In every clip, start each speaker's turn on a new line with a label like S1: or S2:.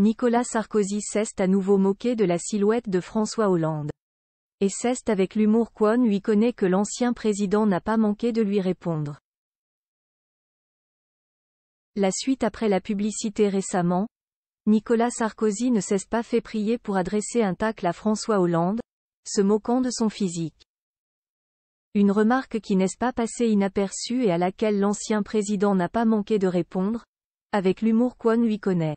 S1: Nicolas Sarkozy s'est à nouveau moqué de la silhouette de François Hollande. Et s'est avec l'humour Kwon lui connaît que l'ancien président n'a pas manqué de lui répondre. La suite après la publicité récemment, Nicolas Sarkozy ne cesse pas fait prier pour adresser un tacle à François Hollande, se moquant de son physique. Une remarque qui n'est pas passée inaperçue et à laquelle l'ancien président n'a pas manqué de répondre, avec l'humour qu'on lui connaît.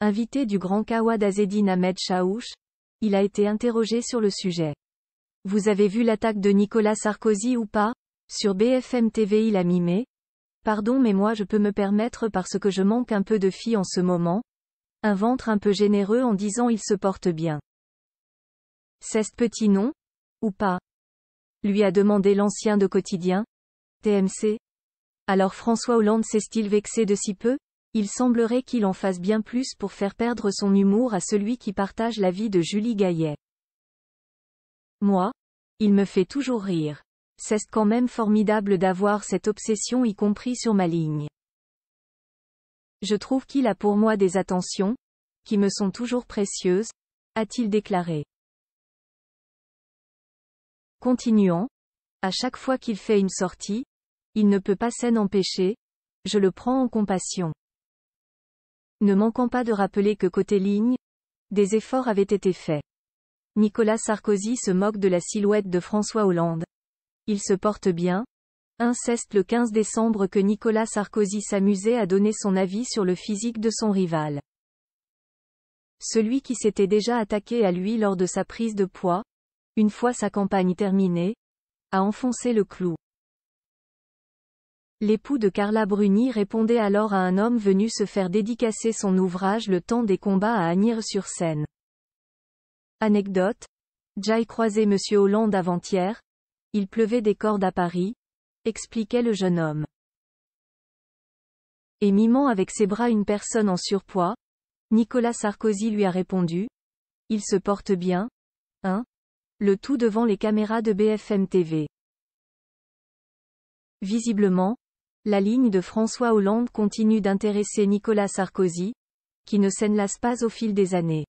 S1: Invité du grand Kawad Azedine Ahmed Chaouch, il a été interrogé sur le sujet. Vous avez vu l'attaque de Nicolas Sarkozy ou pas? Sur BFM TV il a mimé. Pardon mais moi je peux me permettre parce que je manque un peu de fille en ce moment. Un ventre un peu généreux en disant il se porte bien. C'est ce petit nom Ou pas? Lui a demandé l'ancien de quotidien. TMC. Alors François Hollande s'est-il vexé de si peu? Il semblerait qu'il en fasse bien plus pour faire perdre son humour à celui qui partage la vie de Julie Gaillet. Moi Il me fait toujours rire. C'est quand même formidable d'avoir cette obsession y compris sur ma ligne. Je trouve qu'il a pour moi des attentions, qui me sont toujours précieuses, a-t-il déclaré. Continuant. À chaque fois qu'il fait une sortie, il ne peut pas s'en empêcher, je le prends en compassion. Ne manquant pas de rappeler que côté ligne, des efforts avaient été faits. Nicolas Sarkozy se moque de la silhouette de François Hollande. Il se porte bien. Inceste le 15 décembre que Nicolas Sarkozy s'amusait à donner son avis sur le physique de son rival. Celui qui s'était déjà attaqué à lui lors de sa prise de poids, une fois sa campagne terminée, a enfoncé le clou. L'époux de Carla Bruni répondait alors à un homme venu se faire dédicacer son ouvrage Le temps des combats à Agnières-sur-Seine. Anecdote. J'aille croisé Monsieur Hollande avant-hier. Il pleuvait des cordes à Paris, expliquait le jeune homme. Et mimant avec ses bras une personne en surpoids, Nicolas Sarkozy lui a répondu. Il se porte bien, hein le tout devant les caméras de BFM TV. Visiblement, la ligne de François Hollande continue d'intéresser Nicolas Sarkozy, qui ne s'en lasse pas au fil des années.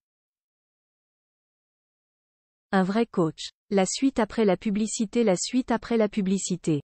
S1: Un vrai coach. La suite après la publicité La suite après la publicité.